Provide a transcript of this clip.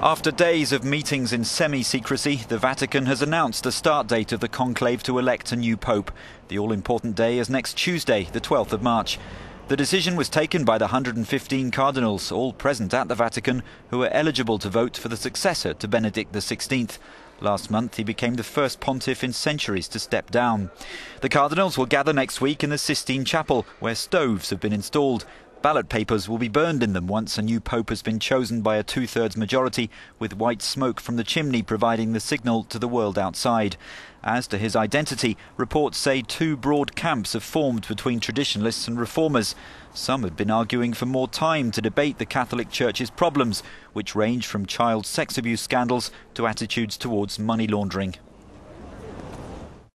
After days of meetings in semi secrecy, the Vatican has announced the start date of the conclave to elect a new pope. The all important day is next Tuesday, the 12th of March. The decision was taken by the 115 cardinals, all present at the Vatican, who are eligible to vote for the successor to Benedict XVI. Last month, he became the first pontiff in centuries to step down. The cardinals will gather next week in the Sistine Chapel, where stoves have been installed. Ballot papers will be burned in them once a new pope has been chosen by a two thirds majority, with white smoke from the chimney providing the signal to the world outside. As to his identity, reports say two broad camps have formed between traditionalists and reformers. Some have been arguing for more time to debate the Catholic Church's problems, which range from child sex abuse scandals to attitudes towards money laundering.